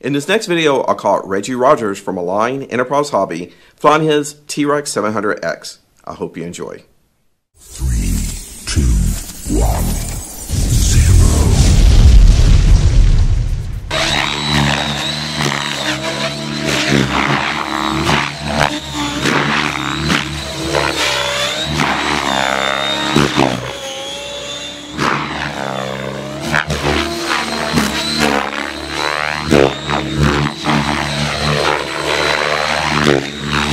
In this next video, I caught Reggie Rodgers from Align Enterprise Hobby flying his T-Rex 700X. I hope you enjoy. Yeah.